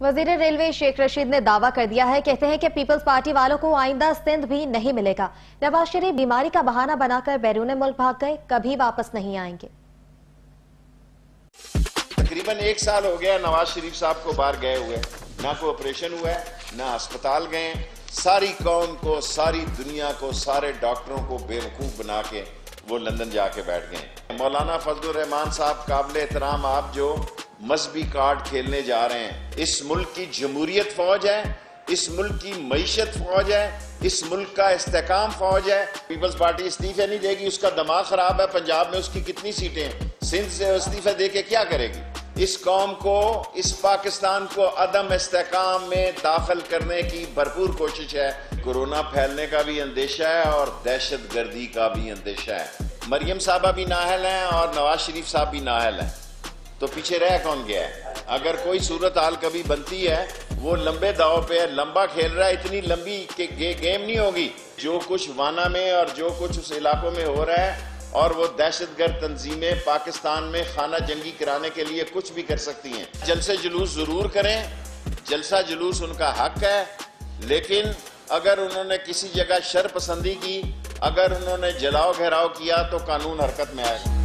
वज़ीर रेलवे शेख रशीद ने दावा कर दिया है, कहते हैं कि पीपल्स पार्टी वालों को आइंदा सिंध भी नहीं मिलेगा। नवाज़ शरीफ बीमारी का बहाना बनाकर बैरून मुल्क भाग गए, कभी वापस नहीं आएँगे। तकरीबन एक साल हो गया नवाज़ शरीफ साहब को बाहर गए हुए ना कोई ऑपरेशन हुआ है, ना अस्पताल गए सारी कौम को, सारी दुनिया को, सारे डॉक्टरों को बेवकूफ़ बना के वो लंदन जाके बैठ गए मौलाना फजल रहमान साहब काबिल एहतराम आप जो मजहबी कार्ड खेलने जा रहे हैं। इस मुल्क की जमहूरियत फौज है, इस मुल्क की मीशत फौज है, इस मुल्क का इस्तेकाम फौज है। पीपल्स पार्टी इस्तीफे नहीं देगी, उसका दिमाग खराब है, पंजाब में उसकी कितनी सीटें हैं? सिंध से इस्तीफे दे के क्या करेगी? इस कौम को, इस पाकिस्तान को अदम इस्तेकाम में दाखिल करने की भरपूर कोशिश है। कोरोना फैलने का भी अंदेशा है और दहशत गर्दी का भी अंदेशा है। मरियम साहबा भी नाहल हैं और नवाज़ शरीफ साहब भी नाहल हैं। तो पीछे रह कौन गया है? अगर कोई सूरत हाल कभी बनती है वो लंबे दाव पे है लंबा खेल रहा है इतनी लंबी के गे, गेम नहीं होगी। जो कुछ वाना में और जो कुछ उस इलाकों में हो रहा है और वो दहशतगर्द तंजीमें पाकिस्तान में खाना जंगी कराने के लिए कुछ भी कर सकती हैं। जलसे जुलूस ज़रूर करें। जलसा जुलूस उनका हक है। लेकिन अगर उन्होंने किसी जगह शर पसंदी की अगर उन्होंने जलाओ घेराव किया तो कानून हरकत में आएगा